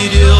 gidiyor